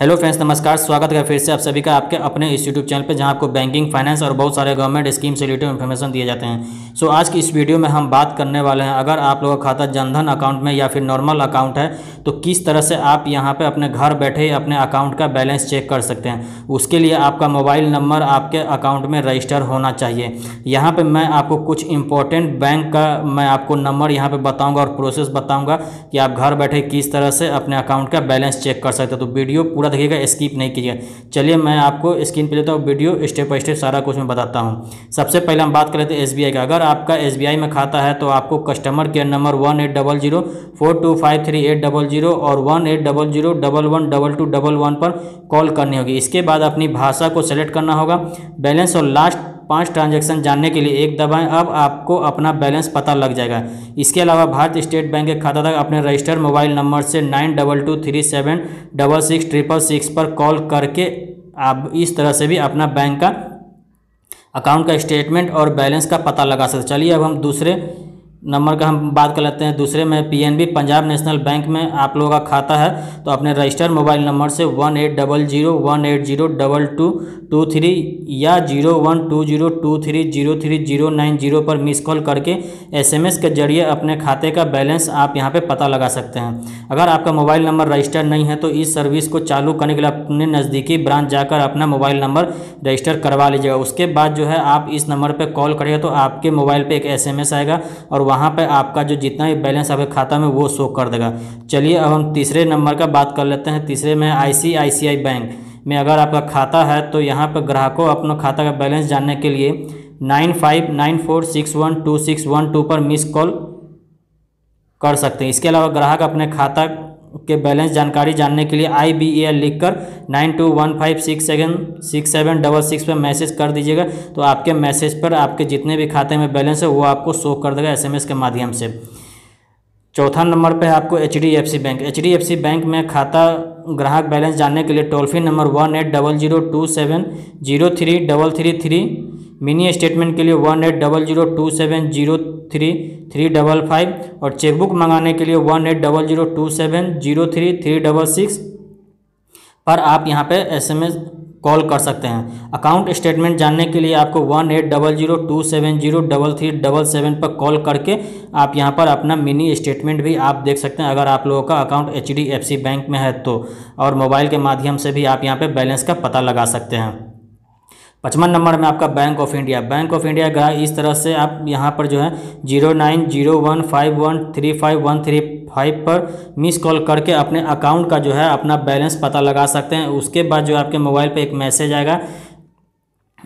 Hello friends नमस्कार स्वागत है फिर से आप सभी का आपके अपने इस यूट्यूब चैनल पे जहाँ आपको बैंकिंग फाइनेंस और बहुत सारे गवर्नमेंट स्कीम से रिलेटेड इन्फॉर्मेशन दिए जाते हैं। सो so, आज की इस वीडियो में हम बात करने वाले हैं अगर आप लोगों का खाता जनधन अकाउंट में या फिर नॉर्मल अकाउंट है तो किस तरह से आप यहाँ पर अपने घर बैठे अपने अकाउंट का बैलेंस चेक कर सकते हैं। उसके लिए आपका मोबाइल नंबर आपके अकाउंट में रजिस्टर होना चाहिए। यहाँ पर मैं आपको कुछ इंपॉर्टेंट बैंक का मैं आपको नंबर यहाँ पर बताऊँगा और प्रोसेस बताऊँगा कि आप घर बैठे किस तरह से अपने अकाउंट का बैलेंस चेक कर सकते हैं। तो वीडियो पूरा देखिएगा स्किप नहीं कीजिएगा। चलिए मैं आपको स्क्रीन पर लेता हूँ वीडियो स्टेप बाई स्टेप सारा कुछ मैं बताता हूँ। सबसे पहले हम बात कर लेते हैं एस का। अगर आपका एसबीआई में खाता है तो आपको customer care number one eight double zero four two five three eight double zero और one eight double zero double one double two double one पर कॉल करनी होगी। इसके बाद अपनी भाषा को सेलेक्ट करना होगा। बैलेंस और लास्ट पाँच ट्रांजैक्शन जानने के लिए एक दबाएँ, अब आपको अपना बैलेंस पता लग जाएगा। इसके अलावा भारत स्टेट बैंक के खाता तक अपने रजिस्टर्ड मोबाइल नंबर से nine double two three seven double six triple six पर कॉल करके आप इस तरह से भी अपना बैंक का अकाउंट का स्टेटमेंट और बैलेंस का पता लगा सकते चलिए अब हम दूसरे नंबर का हम बात कर लेते हैं दूसरे में पीएनबी पंजाब नेशनल बैंक में आप लोगों का खाता है तो अपने रजिस्टर्ड मोबाइल नंबर से one eight double zero, one eight zero double two two three या zero one two zero two three zero three zero nine zero पर मिस कॉल करके एसएमएस के ज़रिए अपने खाते का बैलेंस आप यहाँ पे पता लगा सकते हैं। अगर आपका मोबाइल नंबर रजिस्टर नहीं है तो इस सर्विस को चालू करने के लिए अपने नज़दीकी ब्रांच जाकर अपना मोबाइल नंबर रजिस्टर करवा लीजिएगा। उसके बाद जो है, आप इस नंबर पर कॉल करिएगा तो आपके मोबाइल पर एक एसएमएस आएगा और वहाँ पर आपका जो जितना भी बैलेंस आपके खाता में, वो शो कर देगा। चलिए, अब हम तीसरे नंबर का बात कर लेते हैं। तीसरे में आईसीआईसीआई बैंक में अगर आपका खाता है तो यहाँ पर ग्राहकों अपना खाता का बैलेंस जानने के लिए nine five nine four six one two six one two पर मिस कॉल कर सकते हैं। इसके अलावा ग्राहक अपने खाता के बैलेंस जानकारी जानने के लिए आई बी एल लिख कर nine two one five six seven six seven double six पर मैसेज कर दीजिएगा। तो आपके मैसेज पर आपके जितने भी खाते में बैलेंस है, वो आपको शो कर देगा एसएमएस के माध्यम से। चौथा नंबर पे है आपको H D F C bank H D F C bank में खाता ग्राहक बैलेंस जानने के लिए toll free number one eight double zero two seven zero three double three three mini statement के लिए one eight double zero two seven zero three three double five और chequebook मंगाने के लिए one eight double zero two seven zero three three double six पर आप यहाँ पे एसएमएस कॉल कर सकते हैं। अकाउंट स्टेटमेंट जानने के लिए आपको one eight double zero two seven zero double three double seven पर कॉल करके आप यहाँ पर अपना मिनी स्टेटमेंट भी आप देख सकते हैं। अगर आप लोगों का account H D F C bank में है तो और मोबाइल के माध्यम से भी आप यहाँ पर बैलेंस का पता लगा सकते हैं। पचपन नंबर में आपका bank of India bank of India का इस तरह से आप यहाँ पर जो है zero nine zero one five one three five one three five पर मिस कॉल करके अपने अकाउंट का जो है अपना बैलेंस पता लगा सकते हैं। उसके बाद जो आपके मोबाइल पे एक मैसेज आएगा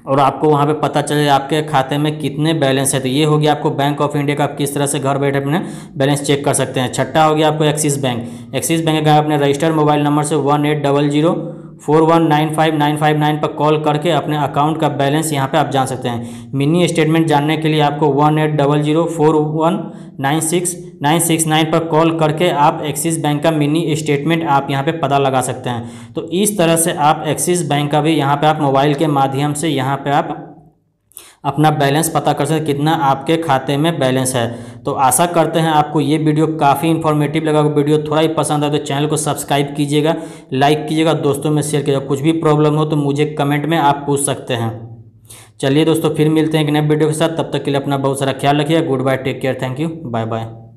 और आपको वहाँ पे पता चले आपके खाते में कितने बैलेंस है। तो ये हो गया आपको बैंक ऑफ़ इंडिया का आप किस तरह से घर बैठे अपने बैलेंस चेक कर सकते हैं। छठा हो गया आपको एक्सिस बैंक एक्सिस बैंक का अपने रजिस्टर्ड मोबाइल नंबर से one eight double zero four one nine five nine five nine पर कॉल करके अपने अकाउंट का बैलेंस यहाँ पे आप जान सकते हैं। मिनी स्टेटमेंट जानने के लिए आपको one eight double zero four one nine six nine six nine पर कॉल करके आप एक्सिस बैंक का मिनी स्टेटमेंट आप यहाँ पे पता लगा सकते हैं। तो इस तरह से आप एक्सिस बैंक का भी यहाँ पे आप मोबाइल के माध्यम से यहाँ पे आप अपना बैलेंस पता कर सकते कितना आपके खाते में बैलेंस है। तो आशा करते हैं आपको ये वीडियो काफ़ी इन्फॉर्मेटिव लगा वीडियो थोड़ा ही पसंद आए तो चैनल को सब्सक्राइब कीजिएगा लाइक कीजिएगा, दोस्तों में शेयर कीजिएगा। कुछ भी प्रॉब्लम हो तो मुझे कमेंट में आप पूछ सकते हैं। चलिए दोस्तों, फिर मिलते हैं एक नए वीडियो के साथ। तब तक के लिए अपना बहुत सारा ख्याल रखिए good bye take care thank you bye bye